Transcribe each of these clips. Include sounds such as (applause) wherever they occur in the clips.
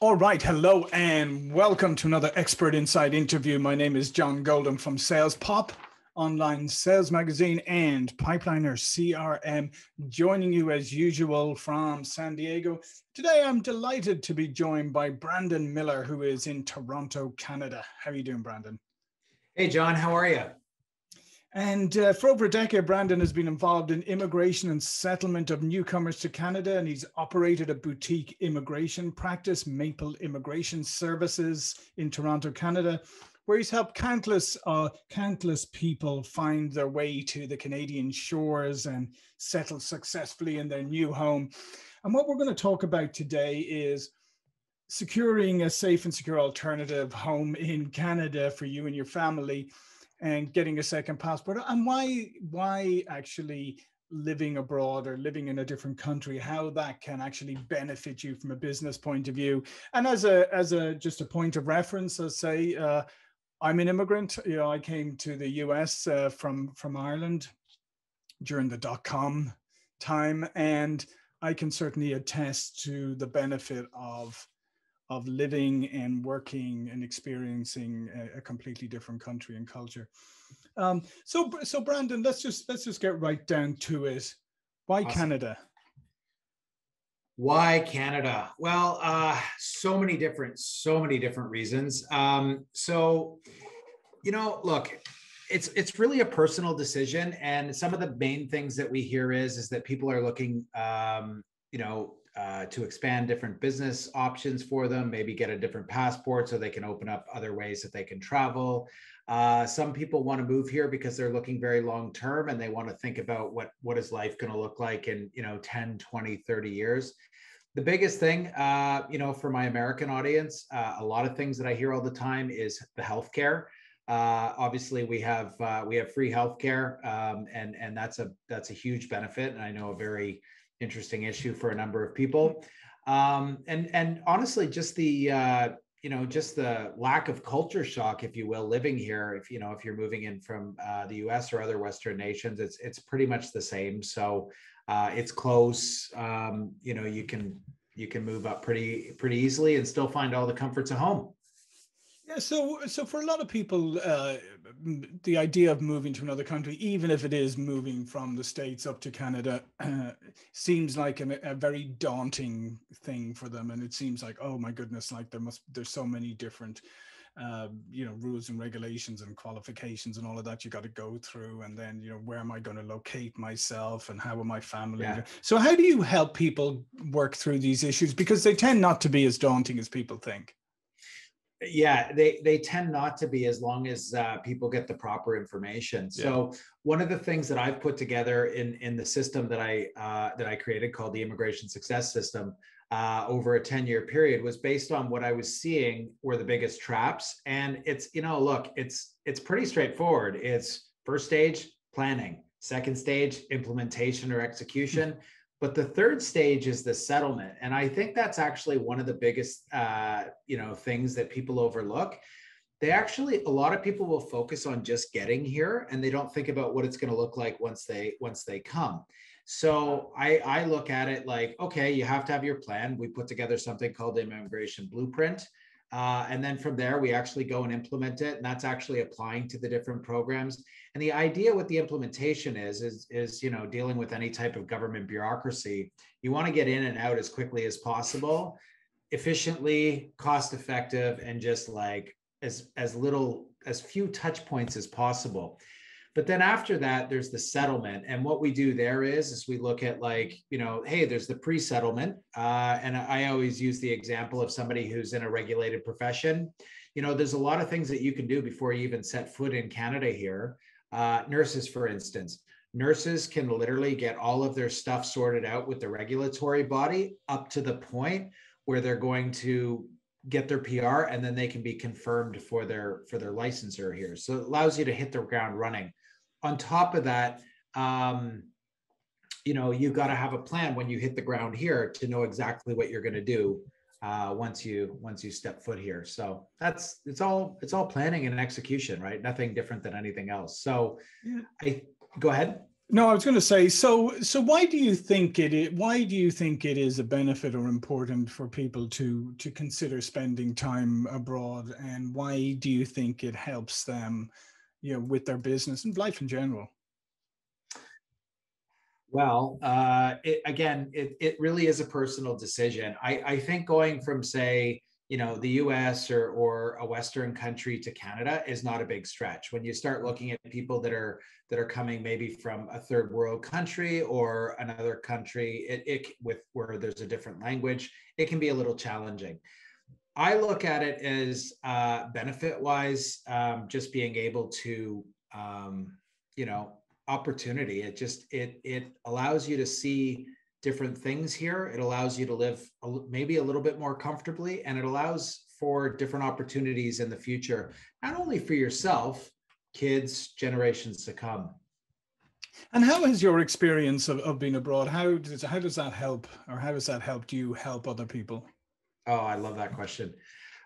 All right, hello and welcome to another Expert Insight interview. My name is John Golden from Sales Pop, online sales magazine, and Pipeliner CRM, joining you as usual from San Diego. Today, I'm delighted to be joined by Brandon Miller, who is in Toronto, Canada. How are you doing, Brandon? Hey, John, how are you? And uh, for over a decade, Brandon has been involved in immigration and settlement of newcomers to Canada, and he's operated a boutique immigration practice, Maple Immigration Services, in Toronto, Canada, where he's helped countless, uh, countless people find their way to the Canadian shores and settle successfully in their new home. And what we're going to talk about today is securing a safe and secure alternative home in Canada for you and your family and getting a second passport and why why actually living abroad or living in a different country how that can actually benefit you from a business point of view. And as a as a just a point of reference i'll say uh, i'm an immigrant. You know i came to the us uh, from from ireland during the dot-com time and i can certainly attest to the benefit of of living and working and experiencing a, a completely different country and culture. Um, so, so Brandon, let's just let's just get right down to it. Why awesome. Canada? Why Canada? Well, uh, so many different, so many different reasons. Um, so, you know, look, it's it's really a personal decision, and some of the main things that we hear is is that people are looking, um, you know, uh, to expand different business options for them, maybe get a different passport so they can open up other ways that they can travel. Uh, some people want to move here because they're looking very long term and they want to think about what what is life going to look like in you know 10 20 30 years the biggest thing uh, you know for my american audience uh, a lot of things that i hear all the time is the healthcare uh, obviously we have uh, we have free healthcare um, and and that's a that's a huge benefit and i know a very interesting issue for a number of people. Um, and and honestly, just the uh, you know just the lack of culture shock, if you will, living here. If you know if you're moving in from uh, the U.S. or other Western nations, it's it's pretty much the same. So uh, it's close. Um, you know you can you can move up pretty pretty easily and still find all the comforts of home. Yeah, so so for a lot of people, uh, the idea of moving to another country, even if it is moving from the states up to Canada, uh, (clears throat) seems like an, a very daunting thing for them, and it seems like, oh my goodness, like there must there's so many different, uh, you know, rules and regulations and qualifications and all of that you got to go through, and then you know where am I going to locate myself and how will my family? Yeah. So how do you help people work through these issues because they tend not to be as daunting as people think yeah they they tend not to be as long as uh, people get the proper information. So yeah. one of the things that i've put together in in the system that i uh, that i created called the immigration success system uh, over a 10 year period was based on what i was seeing were the biggest traps. And it's you know look it's it's pretty straightforward. It's first stage planning second stage implementation or execution but the third stage is the settlement and i think that's actually one of the biggest uh, you know things that people overlook. They actually a lot of people will focus on just getting here and they don't think about what it's going to look like once they once they come. So i i look at it like okay you have to have your plan. We put together something called the immigration blueprint uh, and then from there, we actually go and implement it. And that's actually applying to the different programs. And the idea with the implementation is, is, is, you know, dealing with any type of government bureaucracy, you want to get in and out as quickly as possible, efficiently, cost effective, and just like as, as little, as few touch points as possible. But then after that, there's the settlement. And what we do there is, is we look at like, you know, hey, there's the pre-settlement. Uh, and I always use the example of somebody who's in a regulated profession. You know, there's a lot of things that you can do before you even set foot in Canada here. Uh, nurses, for instance, nurses can literally get all of their stuff sorted out with the regulatory body up to the point where they're going to get their PR and then they can be confirmed for their for their licensure here. So it allows you to hit the ground running on top of that, um, you know, you got to have a plan when you hit the ground here to know exactly what you're going to do uh, once you once you step foot here. So that's it's all it's all planning and execution, right? Nothing different than anything else. So yeah. I go ahead. No, I was going to say. So, so why do you think it? Is, why do you think it is a benefit or important for people to to consider spending time abroad, and why do you think it helps them, you know, with their business and life in general? Well, uh, it, again, it, it really is a personal decision. I, I think going from, say, you know, the US or, or a Western country to Canada is not a big stretch. When you start looking at people that are that are coming maybe from a third world country or another country, it, it with where there's a different language, it can be a little challenging. I look at it as uh, benefit wise, um, just being able to, um, you know, opportunity. It just it it allows you to see different things here. It allows you to live a, maybe a little bit more comfortably, and it allows for different opportunities in the future, not only for yourself, kids, generations to come. And how has your experience of, of being abroad? How does how does that help, or how does that help you help other people? Oh, I love that question.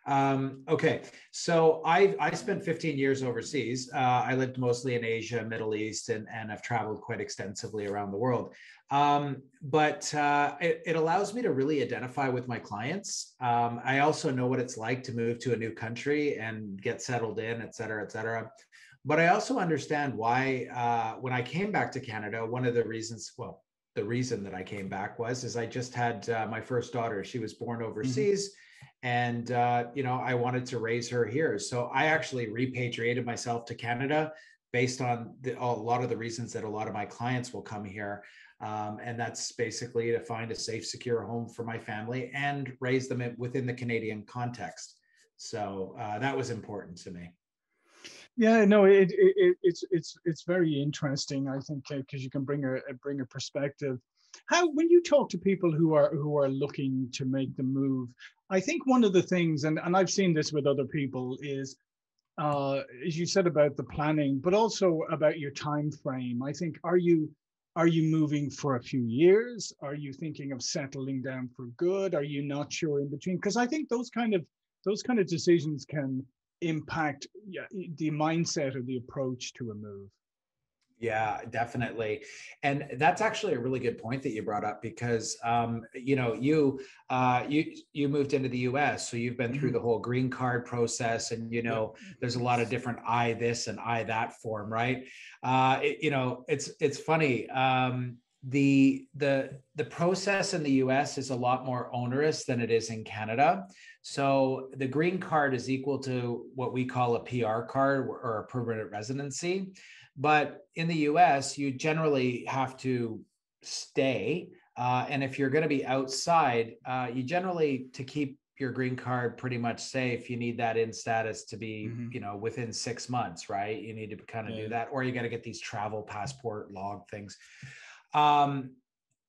Um, okay, so I I spent 15 years overseas. Uh, I lived mostly in Asia, Middle East, and and I've traveled quite extensively around the world. Um, but uh, it, it, allows me to really identify with my clients. Um, I also know what it's like to move to a new country and get settled in, et cetera, et cetera. But I also understand why uh, when I came back to Canada, one of the reasons, well, the reason that I came back was is I just had uh, my first daughter. She was born mm-hmm. overseas. Mm-hmm and uh, you know i wanted to raise her here so i actually repatriated myself to canada based on the, a lot of the reasons that a lot of my clients will come here um, and that's basically to find a safe secure home for my family and raise them within the canadian context so uh, that was important to me yeah no it, it, it's it's it's very interesting i think because uh, you can bring a bring a perspective. How when you talk to people who are who are looking to make the move i think one of the things and, and i've seen this with other people is uh, as you said about the planning but also about your time frame i think are you are you moving for a few years? Are you thinking of settling down for good? Are you not sure in between? Because i think those kind of those kind of decisions can impact yeah, the mindset or the approach to a move yeah, definitely. And that's actually a really good point that you brought up because um, you know, you uh, you you moved into the US, so you've been through mm-hmm. the whole green card process and you know, there's a lot of different I this and I that form, right? Uh, it, you know, it's it's funny. Um, the the the process in the US is a lot more onerous than it is in Canada. So the green card is equal to what we call a PR card or a permanent residency. But in the US, you generally have to stay. Uh, and if you're going to be outside, uh, you generally, to keep your green card pretty much safe, you need that in status to be, mm-hmm. you know, within six months, right? You need to kind of yeah. do that, or you got to get these travel passport log things. Um,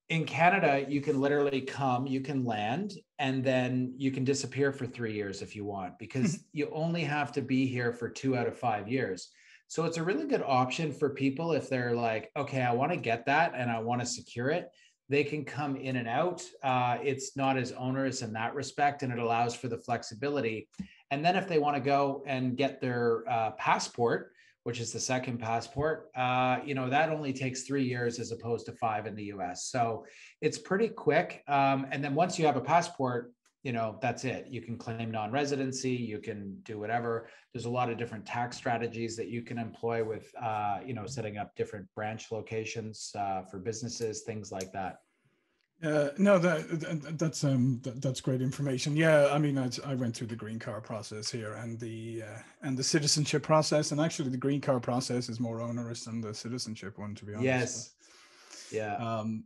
in Canada, you can literally come, you can land, and then you can disappear for three years if you want, because you only have to be here for two out of five years. So it's a really good option for people if they're like, okay, I want to get that and I want to secure it. They can come in and out. Uh, it's not as onerous in that respect, and it allows for the flexibility. And then if they want to go and get their uh, passport, which is the second passport, uh, you know, that only takes three years as opposed to five in the US. So it's pretty quick. Um, and then once you have a passport, you know that's it you can claim non-residency you can do whatever there's a lot of different tax strategies that you can employ with uh, you know setting up different branch locations uh, for businesses things like that uh, no, that, that, that's um that, that's great information. Yeah, I mean, I, I went through the green card process here and the uh, and the citizenship process, and actually the green card process is more onerous than the citizenship one, to be honest. Yes. Yeah. Um,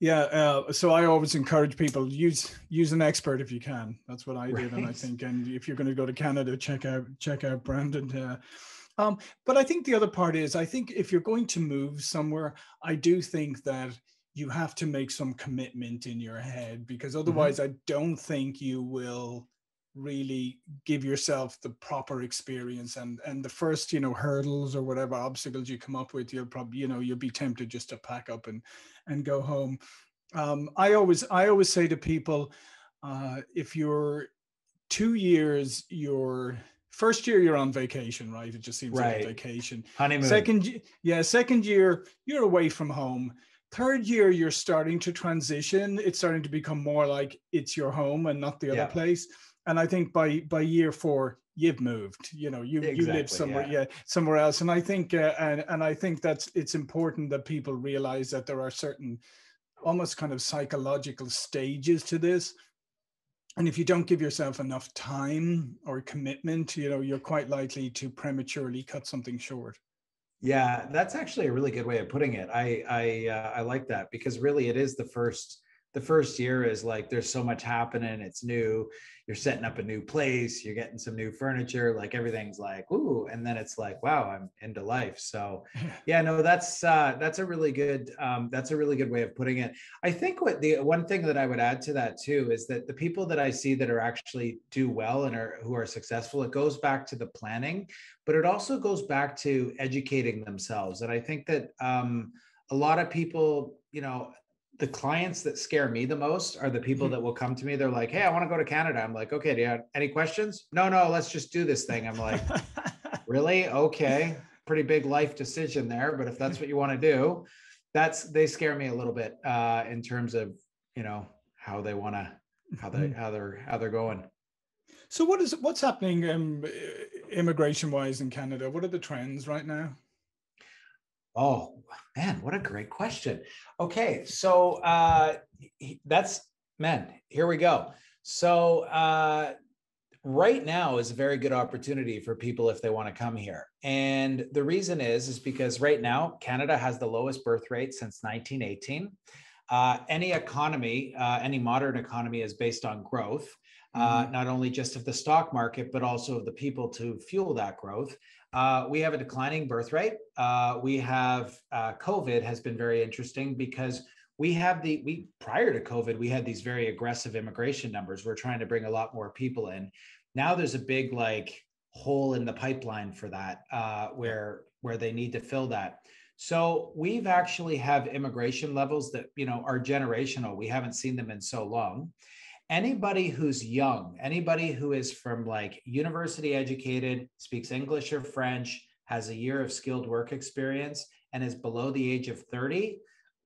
yeah, uh, so I always encourage people use use an expert if you can. That's what I did, and I think, and if you're going to go to Canada, check out check out Brandon. Uh, um, but I think the other part is, I think if you're going to move somewhere, I do think that you have to make some commitment in your head because mm-hmm. otherwise, mm-hmm. I don't think you will really give yourself the proper experience and and the first you know hurdles or whatever obstacles you come up with you'll probably you know you'll be tempted just to pack up and and go home um, i always i always say to people uh, if you're two years you're first year you're on vacation, right? It just seems right. like a vacation. Honeymoon. Second, yeah, second year you're away from home. Third year you're starting to transition. It's starting to become more like it's your home and not the other yeah. place. And I think by by year four you've moved. You know, you exactly, you live somewhere, yeah. yeah. somewhere else. And I think uh, and and I think that's it's important that people realize that there are certain almost kind of psychological stages to this and if you don't give yourself enough time or commitment you know you're quite likely to prematurely cut something short yeah that's actually a really good way of putting it. I i uh, i like that because really it is the first the first year is like there's so much happening it's new you're setting up a new place you're getting some new furniture like everything's like ooh and then it's like wow i'm into life. So (laughs) yeah no that's uh that's a really good um that's a really good way of putting it. I think what the one thing that i would add to that too is that the people that i see that are actually do well and are who are successful it goes back to the planning but it also goes back to educating themselves and i think that um a lot of people you know the clients that scare me the most are the people mm-hmm. that will come to me. They're like, "Hey, I want to go to Canada." I'm like, "Okay, do you have any questions?" No, no, let's just do this thing. I'm like, (laughs) "Really? Okay, pretty big life decision there, but if that's what you want to do, that's they scare me a little bit uh, in terms of you know how they want to how they mm-hmm. how they're how they're going." So what is what's happening um, immigration wise in Canada? What are the trends right now? Oh man, what a great question. Okay, so uh, that's man. Here we go. So uh, right now is a very good opportunity for people if they want to come here, and the reason is is because right now Canada has the lowest birth rate since 1918. Uh, any economy, uh, any modern economy, is based on growth. Uh, mm-hmm. not only just of the stock market, but also of the people to fuel that growth. Uh, we have a declining birth rate. Uh, we have uh, COVID has been very interesting because we have the we prior to COVID we had these very aggressive immigration numbers. We're trying to bring a lot more people in. Now there's a big like hole in the pipeline for that uh, where where they need to fill that. So we've actually have immigration levels that you know are generational. We haven't seen them in so long anybody who's young, anybody who is from like university educated, speaks English or French, has a year of skilled work experience, and is below the age of 30,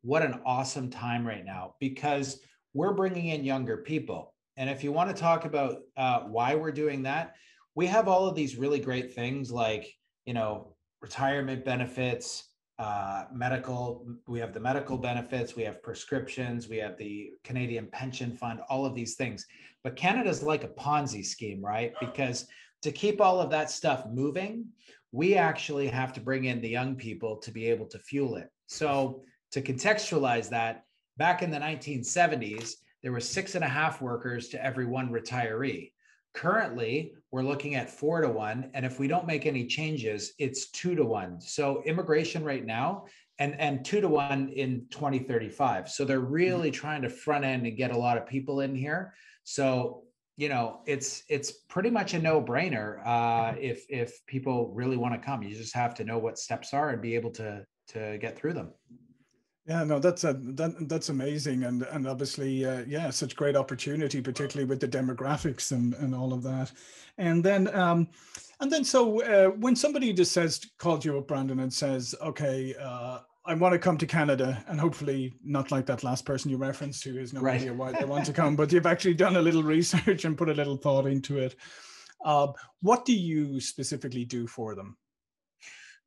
what an awesome time right now because we're bringing in younger people. And if you want to talk about uh, why we're doing that, we have all of these really great things like, you know, retirement benefits, uh, medical, we have the medical benefits, we have prescriptions, we have the Canadian Pension Fund, all of these things. But Canada's like a Ponzi scheme, right? Because to keep all of that stuff moving, we actually have to bring in the young people to be able to fuel it. So, to contextualize that, back in the 1970s, there were six and a half workers to every one retiree. Currently, we're looking at four to one. And if we don't make any changes, it's two to one. So immigration right now and, and two to one in 2035. So they're really mm-hmm. trying to front end and get a lot of people in here. So you know it's it's pretty much a no-brainer uh, if if people really want to come you just have to know what steps are and be able to to get through them yeah, no, that's a that, that's amazing, and and obviously, uh, yeah, such great opportunity, particularly with the demographics and and all of that, and then um, and then so uh, when somebody just says called you up, Brandon, and says, okay, uh, I want to come to Canada, and hopefully not like that last person you referenced to has no right. idea why they want to come, but you've actually done a little (laughs) research and put a little thought into it. Uh, what do you specifically do for them?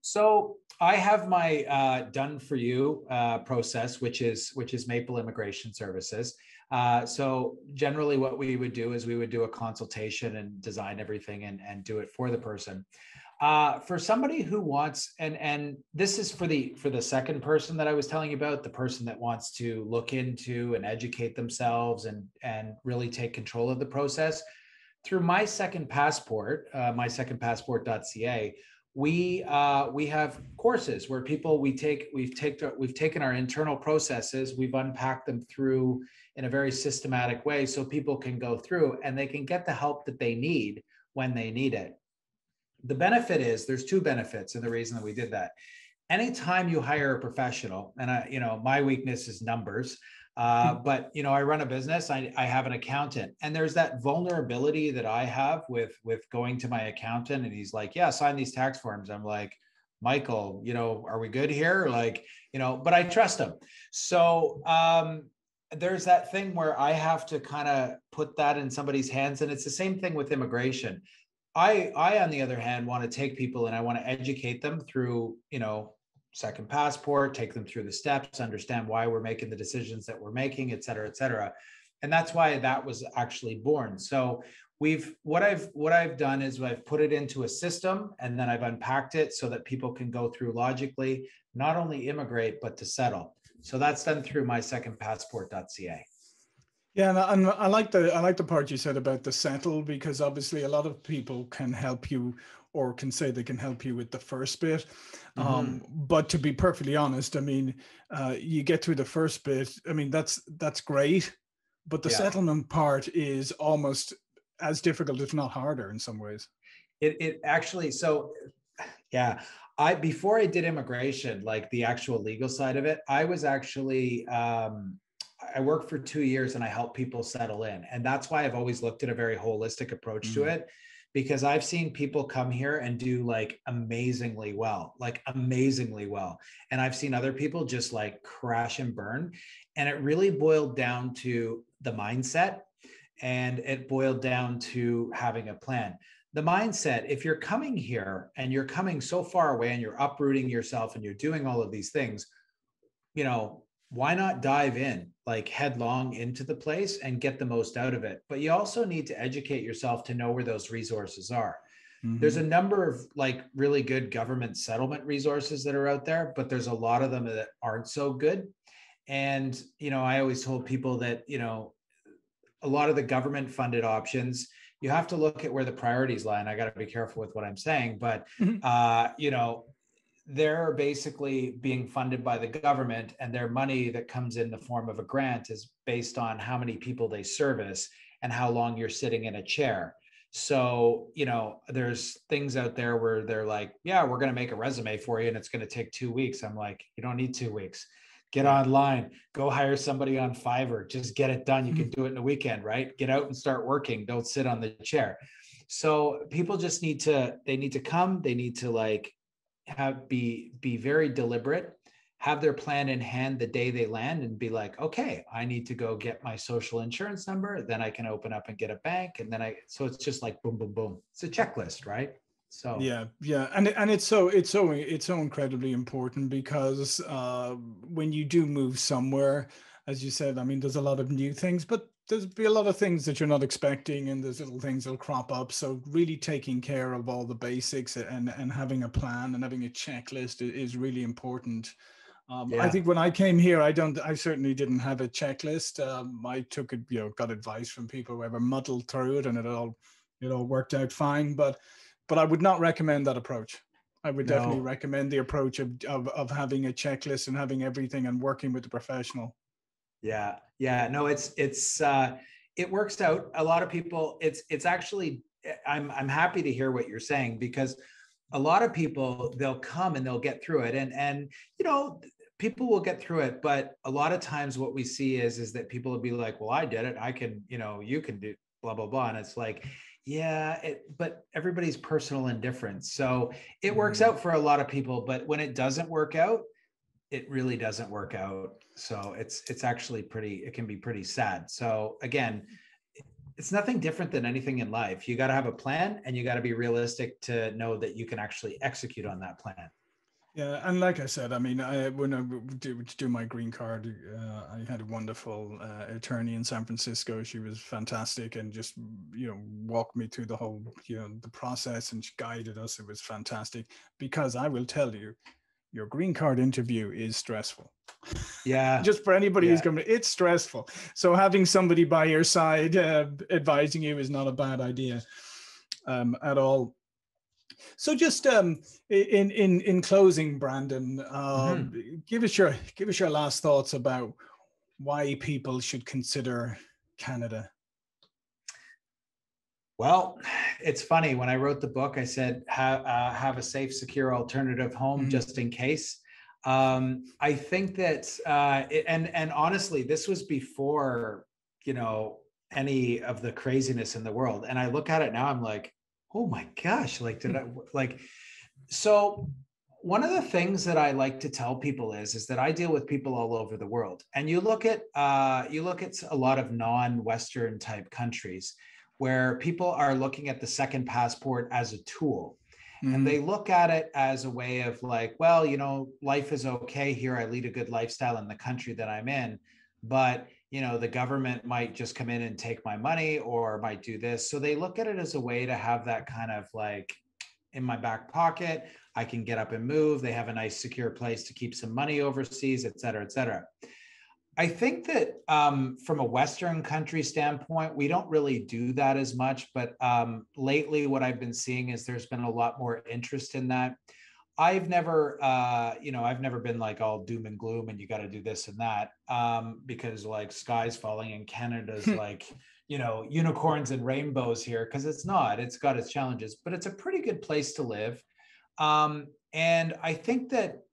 So I have my uh, done for you uh, process, which is which is Maple Immigration Services. Uh, so generally, what we would do is we would do a consultation and design everything and, and do it for the person. Uh, for somebody who wants and and this is for the for the second person that I was telling you about, the person that wants to look into and educate themselves and and really take control of the process. Through my second passport, uh, mysecondpassport.ca we uh, we have courses where people we take we've taken we've taken our internal processes we've unpacked them through in a very systematic way so people can go through and they can get the help that they need when they need it the benefit is there's two benefits and the reason that we did that anytime you hire a professional, and I, you know, my weakness is numbers. Uh, (laughs) but you know, I run a business. I, I have an accountant, and there's that vulnerability that I have with with going to my accountant, and he's like, "Yeah, sign these tax forms." I'm like, Michael, you know, are we good here? Like, you know, but I trust him. So um, there's that thing where I have to kind of put that in somebody's hands, and it's the same thing with immigration. I, I, on the other hand, want to take people and I want to educate them through, you know, second passport, take them through the steps, understand why we're making the decisions that we're making, et cetera, et cetera. And that's why that was actually born. So we've what I've what I've done is I've put it into a system and then I've unpacked it so that people can go through logically, not only immigrate, but to settle. So that's done through my second passport.ca. Yeah, and I, and I like the I like the part you said about the settle because obviously a lot of people can help you or can say they can help you with the first bit. Mm-hmm. Um, but to be perfectly honest, I mean, uh, you get through the first bit. I mean, that's that's great, but the yeah. settlement part is almost as difficult, if not harder, in some ways. It it actually so, yeah. I before I did immigration, like the actual legal side of it, I was actually um, I worked for two years and I helped people settle in, and that's why I've always looked at a very holistic approach mm-hmm. to it because I've seen people come here and do like amazingly well, like amazingly well. And I've seen other people just like crash and burn. And it really boiled down to the mindset and it boiled down to having a plan. The mindset, if you're coming here and you're coming so far away and you're uprooting yourself and you're doing all of these things, you know, why not dive in like headlong into the place and get the most out of it but you also need to educate yourself to know where those resources are mm-hmm. there's a number of like really good government settlement resources that are out there but there's a lot of them that aren't so good and you know i always told people that you know a lot of the government funded options you have to look at where the priorities lie and i got to be careful with what i'm saying but mm-hmm. uh, you know they're basically being funded by the government and their money that comes in the form of a grant is based on how many people they service and how long you're sitting in a chair. So you know there's things out there where they're like yeah we're going to make a resume for you and it's going to take two weeks. I'm like you don't need two weeks. Get online. Go hire somebody on fiverr. Just get it done. You can mm-hmm. do it in a weekend right? Get out and start working. Don't sit on the chair. So people just need to they need to come. They need to like have be be very deliberate have their plan in hand the day they land and be like okay i need to go get my social insurance number then i can open up and get a bank and then i so it's just like boom boom boom. It's a checklist right? So yeah yeah and and it's so it's so it's so incredibly important because uh when you do move somewhere as you said i mean there's a lot of new things but there's be a lot of things that you're not expecting and there's little things that'll crop up so really taking care of all the basics and and having a plan and having a checklist is really important um, yeah. I think when I came here, I don't. I certainly didn't have a checklist. Um, I took it, you know, got advice from people, whoever muddled through it, and it all, it all worked out fine. But, but I would not recommend that approach. I would no. definitely recommend the approach of, of of having a checklist and having everything and working with the professional. Yeah, yeah, no, it's it's uh, it works out. A lot of people, it's it's actually. I'm I'm happy to hear what you're saying because a lot of people they'll come and they'll get through it, and and you know people will get through it, but a lot of times what we see is is that people will be like, well, I did it, I can, you know, you can do blah blah blah, and it's like yeah it, but everybody's personal indifference so it works mm-hmm. out for a lot of people but when it doesn't work out it really doesn't work out. So it's it's actually pretty it can be pretty sad. So again, it's nothing different than anything in life. You got to have a plan and you got to be realistic to know that you can actually execute on that plan. Yeah, and like I said, I mean, I, when I do, do my green card, uh, I had a wonderful uh, attorney in San Francisco. She was fantastic and just you know walked me through the whole you know the process and she guided us. It was fantastic because I will tell you, your green card interview is stressful. Yeah. Just for anybody yeah. who's coming, it's stressful. So having somebody by your side uh, advising you is not a bad idea um, at all. So just um, in in in closing, Brandon, um, mm-hmm. give us your give us your last thoughts about why people should consider Canada. Well, (sighs) it's funny. When I wrote the book, I said have uh, have a safe, secure alternative home mm-hmm. just in case. Um, I think that, uh, it, and and honestly, this was before you know any of the craziness in the world. And I look at it now, I'm like, oh my gosh, like did I like? So one of the things that I like to tell people is is that I deal with people all over the world, and you look at uh, you look at a lot of non-Western type countries where people are looking at the second passport as a tool. Mm-hmm. And they look at it as a way of like, well, you know, life is okay here. I lead a good lifestyle in the country that I'm in. But, you know, the government might just come in and take my money or might do this. So they look at it as a way to have that kind of like in my back pocket. I can get up and move. They have a nice, secure place to keep some money overseas, et cetera, et cetera. I think that um, from a Western country standpoint, we don't really do that as much. But um, lately, what I've been seeing is there's been a lot more interest in that. I've never, uh, you know, I've never been like all doom and gloom and you got to do this and that um, because like skies falling in Canada's like, you know, unicorns and rainbows here because it's not. It's got its challenges, but it's a pretty good place to live. Um, and I think that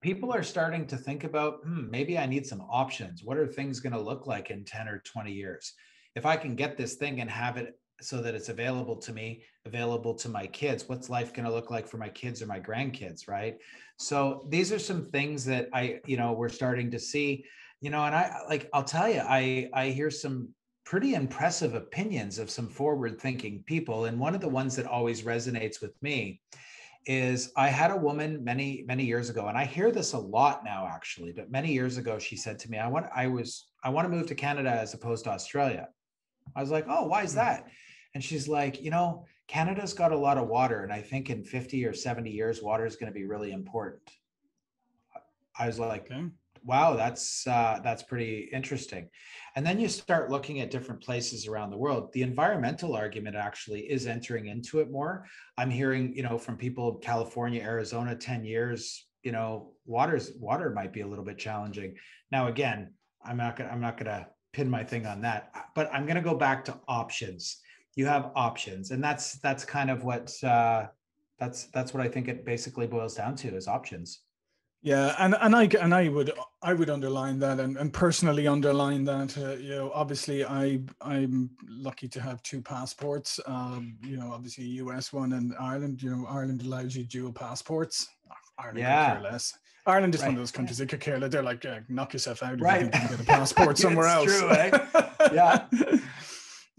people are starting to think about hmm, maybe I need some options. What are things going to look like in 10 or 20 years? If I can get this thing and have it so that it's available to me, available to my kids, what's life going to look like for my kids or my grandkids, right? So these are some things that I, you know, we're starting to see, you know, and I like I'll tell you, I I hear some pretty impressive opinions of some forward thinking people and one of the ones that always resonates with me is I had a woman many many years ago, and I hear this a lot now actually, but many years ago she said to me, "I want I was I want to move to Canada as opposed to Australia." I was like, "Oh, why is hmm. that?" And she's like, "You know, Canada's got a lot of water, and I think in 50 or 70 years, water is going to be really important." I was like, okay wow, that's uh, that's pretty interesting. And then you start looking at different places around the world. The environmental argument actually is entering into it more. I'm hearing, you know, from people California, Arizona, 10 years, you know, water's water might be a little bit challenging. Now, again, I'm not gonna I'm not gonna pin my thing on that, but I'm gonna go back to options. You have options, and that's that's kind of what uh, that's that's what I think it basically boils down to is options. Yeah, and and I and I would I would underline that and, and personally underline that. Uh, you know, obviously I I'm lucky to have two passports. Um, you know, obviously US one and Ireland. You know, Ireland allows you dual passports. Ireland yeah. could care less. Ireland is right. one of those countries that could care less. They're like, uh, knock yourself out if right. you can get a passport (laughs) somewhere else. True, eh? Yeah. (laughs)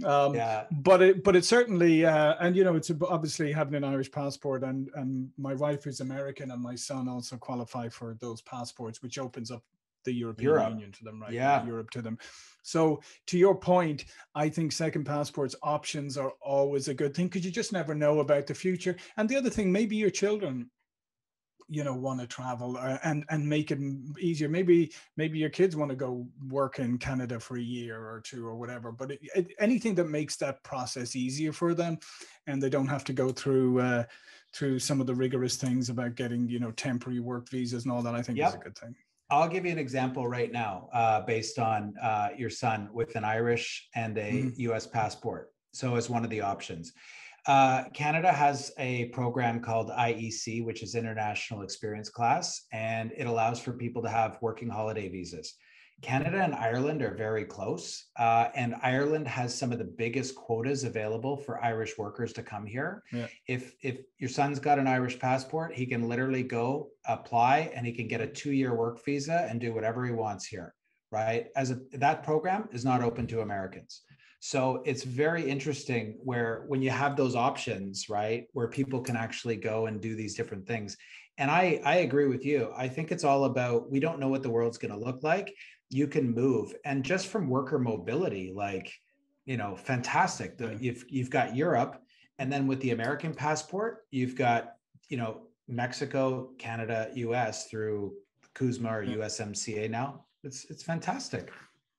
Um, yeah. But it, but it certainly, uh, and you know, it's obviously having an Irish passport, and and my wife is American, and my son also qualify for those passports, which opens up the European Europe. Union to them, right? Yeah, Europe to them. So to your point, I think second passports options are always a good thing because you just never know about the future. And the other thing, maybe your children you know want to travel uh, and and make it easier maybe maybe your kids want to go work in canada for a year or two or whatever but it, it, anything that makes that process easier for them and they don't have to go through uh, through some of the rigorous things about getting you know temporary work visas and all that i think yep. is a good thing I'll give you an example right now, uh, based on uh, your son with an Irish and a mm-hmm. U.S. passport. So, as one of the options, uh, Canada has a program called IEC, which is International Experience Class, and it allows for people to have working holiday visas. Canada and Ireland are very close, uh, and Ireland has some of the biggest quotas available for Irish workers to come here. Yeah. If if your son's got an Irish passport, he can literally go apply and he can get a two-year work visa and do whatever he wants here. Right? As a, that program is not open to Americans. So it's very interesting where when you have those options, right, where people can actually go and do these different things. And I I agree with you. I think it's all about we don't know what the world's going to look like. You can move, and just from worker mobility, like you know, fantastic. The, you've you've got Europe, and then with the American passport, you've got you know Mexico, Canada, U.S. through CUSMA or USMCA now. It's it's fantastic.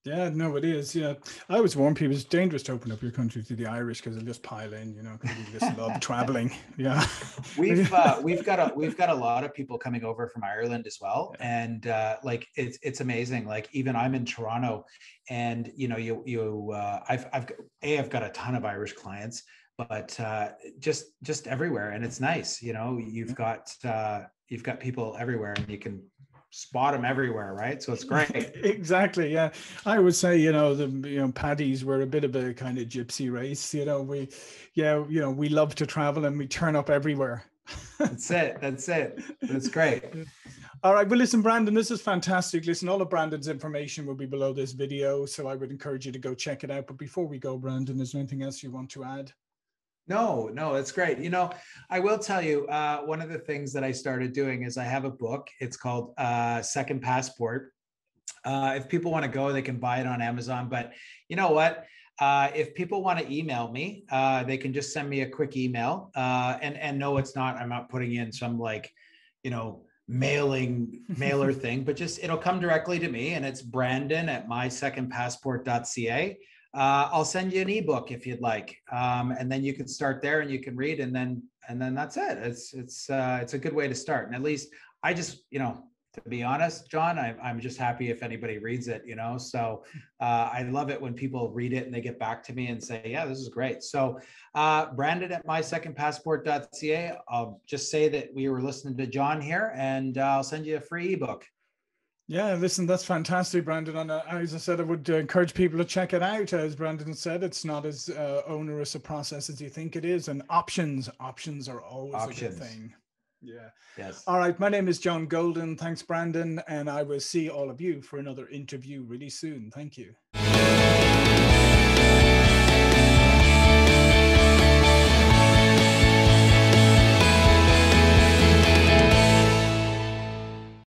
Yeah, no, it is. Yeah, I always warn people it's dangerous to open up your country to the Irish because they'll just pile in. You know, because they just love traveling. (laughs) Yeah, we've (laughs) uh, we've got a we've got a lot of people coming over from Ireland as well, yeah. and uh, like it's it's amazing. Like even I'm in Toronto, and you know you you uh, I've I've a I've got a ton of Irish clients, but uh, just just everywhere, and it's nice. You know, you've got uh, you've got people everywhere, and you can spot them everywhere, right? So it's great. (laughs) exactly. Yeah. I would say, you know, the you know, Paddies were a bit of a kind of gypsy race. You know, we yeah, you know, we love to travel and we turn up everywhere. (laughs) That's it. That's it. That's great. All right. Well, listen, Brandon, this is fantastic. Listen, all of Brandon's information will be below this video. So I would encourage you to go check it out. But before we go, Brandon, is there anything else you want to add? No, no, that's great. You know, I will tell you, uh, one of the things that I started doing is I have a book. It's called uh, Second Passport. Uh, if people want to go, they can buy it on Amazon. But you know what? Uh, if people want to email me, uh, they can just send me a quick email. Uh, and and no, it's not. I'm not putting in some like, you know, mailing (laughs) mailer thing, but just it'll come directly to me, and it's Brandon at mysecondpassport.ca uh, I'll send you an ebook if you'd like, um, and then you can start there and you can read, and then and then that's it. It's it's uh, it's a good way to start. And at least I just you know to be honest, John, I'm I'm just happy if anybody reads it. You know, so uh, I love it when people read it and they get back to me and say, yeah, this is great. So uh, Brandon at mysecondpassport.ca. I'll just say that we were listening to John here, and uh, I'll send you a free ebook. Yeah, listen, that's fantastic, Brandon. And uh, as I said, I would uh, encourage people to check it out. As Brandon said, it's not as uh, onerous a process as you think it is. And options, options are always options. a good thing. Yeah. Yes. All right. My name is John Golden. Thanks, Brandon. And I will see all of you for another interview really soon. Thank you.